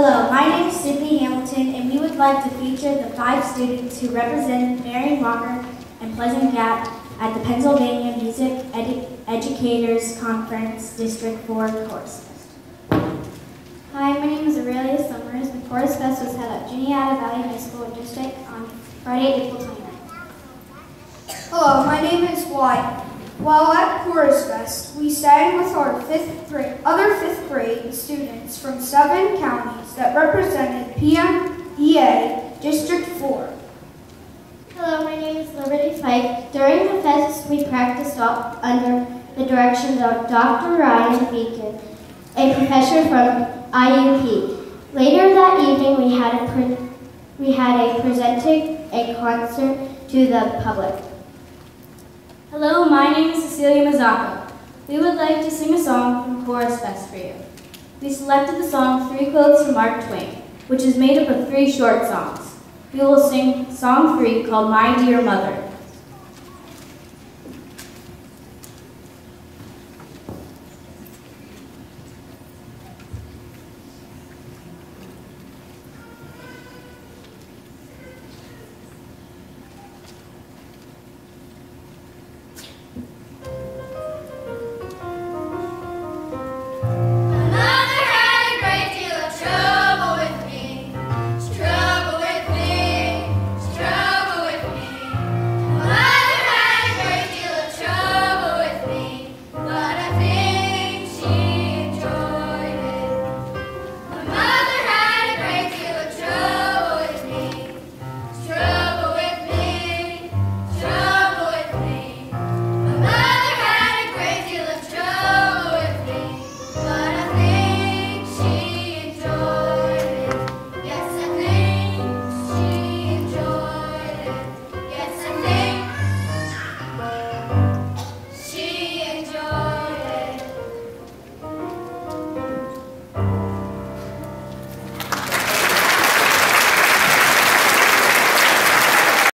my name is Sydney Hamilton, and we would like to feature the five students who represent Marion Walker and Pleasant Gap at the Pennsylvania Music Edu- Educators Conference District 4 Chorus Fest. Hi, my name is Aurelia Summers. The Chorus Fest was held at Juniata Valley High School District on Friday, April 29th. Hello, my name is Wyatt. While at Chorus Fest, we sang with our fifth grade, other fifth grade students from seven counties that represented PMEA District 4. Hello, my name is Liberty Pike. During the fest, we practiced under the direction of Dr. Ryan Beacon, a professor from IUP. Later that evening, we had a we had a presenting a concert to the public. Hello, my name is Cecilia Mazzocco. We would like to sing a song from Chorus Fest for you. We selected the song Three Quotes from Mark Twain, which is made up of three short songs. We will sing song three called My Dear Mother.